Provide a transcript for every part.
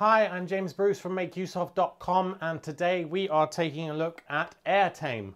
Hi, I'm James Bruce from MakeUseOf.com and today we are taking a look at AirTame,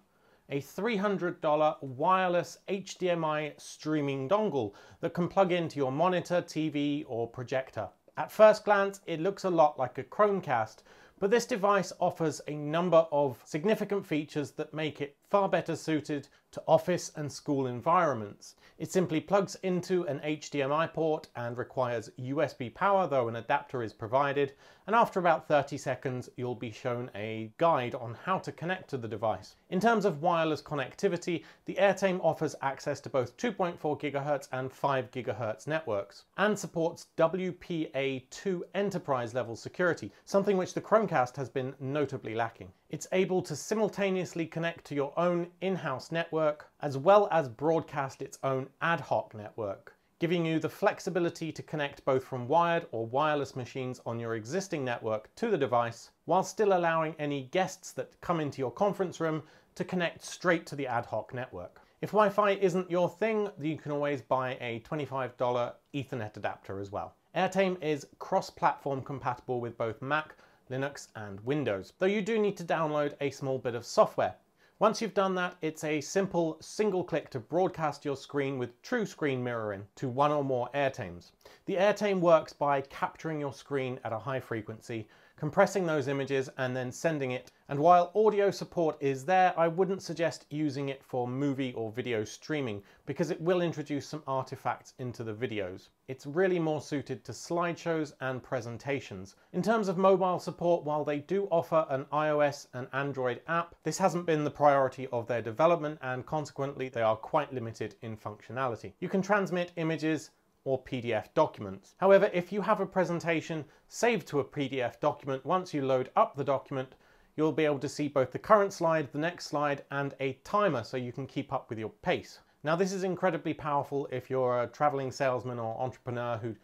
a $300 wireless HDMI streaming dongle that can plug into your monitor, TV or projector. At first glance, it looks a lot like a Chromecast, but this device offers a number of significant features that make it far better suited to office and school environments. It simply plugs into an HDMI port and requires USB power, though an adapter is provided, and after about 30 seconds you'll be shown a guide on how to connect to the device. In terms of wireless connectivity, the AirTame offers access to both 2.4 GHz and 5 GHz networks, and supports WPA2 enterprise level security, something which the Chromecast has been notably lacking. It's able to simultaneously connect to your own in-house network, as well as broadcast its own ad hoc network, giving you the flexibility to connect both from wired or wireless machines on your existing network to the device, while still allowing any guests that come into your conference room to connect straight to the ad hoc network. If Wi-Fi isn't your thing, you can always buy a $25 Ethernet adapter as well. AirTame is cross-platform compatible with both Mac Linux and Windows, though you do need to download a small bit of software. Once you've done that, it's a simple single click to broadcast your screen with true screen mirroring to one or more airtames. The airtame works by capturing your screen at a high frequency, compressing those images and then sending it. And while audio support is there, I wouldn't suggest using it for movie or video streaming because it will introduce some artifacts into the videos. It's really more suited to slideshows and presentations. In terms of mobile support, while they do offer an iOS and Android app, this hasn't been the priority of their development and consequently they are quite limited in functionality. You can transmit images or PDF documents. However, if you have a presentation saved to a PDF document, once you load up the document, you'll be able to see both the current slide, the next slide, and a timer so you can keep up with your pace. Now this is incredibly powerful if you're a traveling salesman or entrepreneur who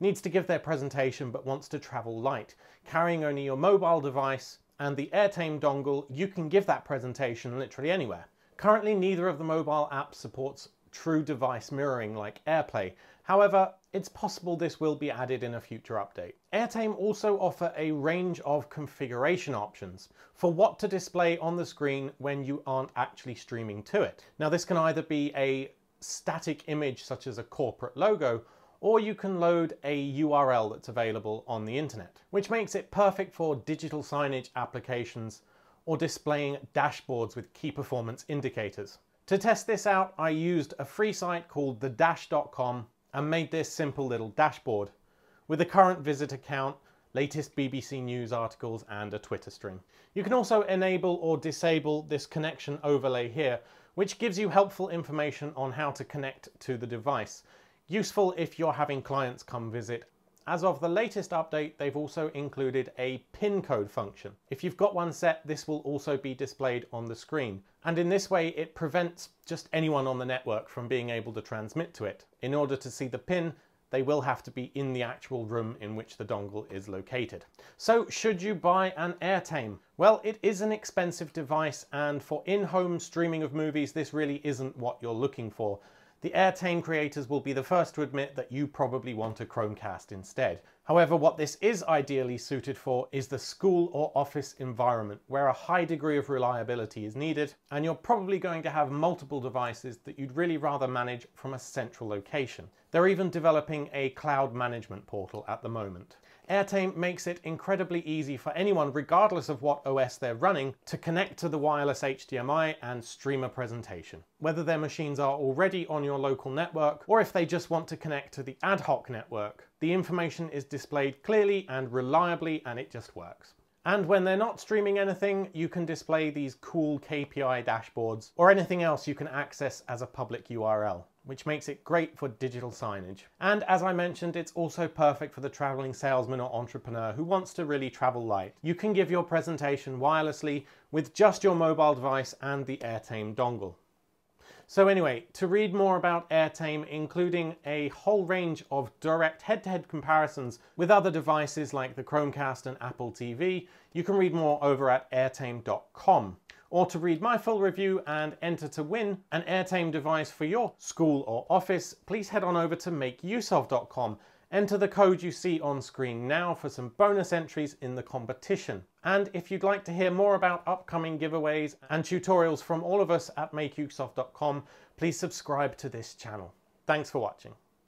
needs to give their presentation but wants to travel light. Carrying only your mobile device and the AirTame dongle, you can give that presentation literally anywhere. Currently, neither of the mobile apps supports true device mirroring like AirPlay. However, it's possible this will be added in a future update. AirTame also offer a range of configuration options for what to display on the screen when you aren't actually streaming to it. Now this can either be a static image such as a corporate logo or you can load a URL that's available on the internet, which makes it perfect for digital signage applications or displaying dashboards with key performance indicators. To test this out, I used a free site called thedash.com and made this simple little dashboard with a current visitor count, latest BBC News articles and a Twitter stream. You can also enable or disable this connection overlay here, which gives you helpful information on how to connect to the device. Useful if you're having clients come visit as of the latest update, they've also included a pin code function. If you've got one set, this will also be displayed on the screen. And in this way, it prevents just anyone on the network from being able to transmit to it. In order to see the pin, they will have to be in the actual room in which the dongle is located. So should you buy an AirTame? Well, it is an expensive device and for in-home streaming of movies, this really isn't what you're looking for the AirTame creators will be the first to admit that you probably want a Chromecast instead. However, what this is ideally suited for is the school or office environment where a high degree of reliability is needed and you're probably going to have multiple devices that you'd really rather manage from a central location. They're even developing a cloud management portal at the moment. AirTame makes it incredibly easy for anyone, regardless of what OS they're running, to connect to the wireless HDMI and stream a presentation. Whether their machines are already on your local network, or if they just want to connect to the ad hoc network, the information is displayed clearly and reliably and it just works. And when they're not streaming anything, you can display these cool KPI dashboards or anything else you can access as a public URL which makes it great for digital signage. And as I mentioned, it's also perfect for the traveling salesman or entrepreneur who wants to really travel light. You can give your presentation wirelessly with just your mobile device and the AirTame dongle. So anyway, to read more about AirTame, including a whole range of direct head-to-head -head comparisons with other devices like the Chromecast and Apple TV, you can read more over at airtame.com or to read my full review and enter to win an AirTame device for your school or office, please head on over to makeuseof.com Enter the code you see on screen now for some bonus entries in the competition. And if you'd like to hear more about upcoming giveaways and tutorials from all of us at makeuseof.com, please subscribe to this channel. Thanks for watching.